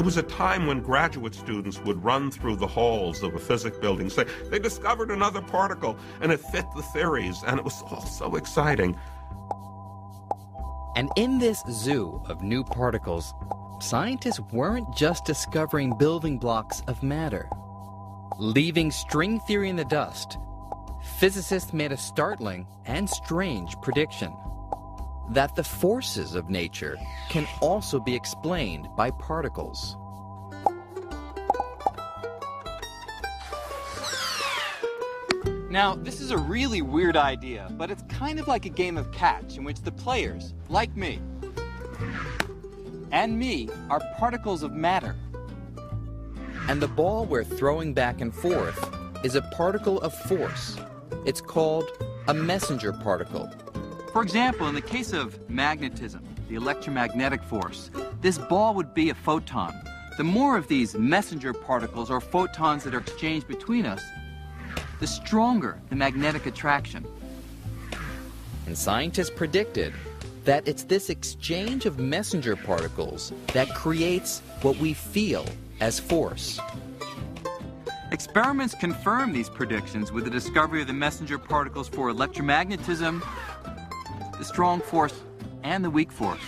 it was a time when graduate students would run through the halls of a physics building, say they discovered another particle and it fit the theories, and it was all so exciting. And in this zoo of new particles, scientists weren't just discovering building blocks of matter. Leaving string theory in the dust, physicists made a startling and strange prediction that the forces of nature can also be explained by particles. Now, this is a really weird idea, but it's kind of like a game of catch in which the players, like me, and me, are particles of matter. And the ball we're throwing back and forth is a particle of force. It's called a messenger particle. For example, in the case of magnetism, the electromagnetic force, this ball would be a photon. The more of these messenger particles or photons that are exchanged between us, the stronger the magnetic attraction. And scientists predicted that it's this exchange of messenger particles that creates what we feel as force. Experiments confirm these predictions with the discovery of the messenger particles for electromagnetism, the strong force, and the weak force.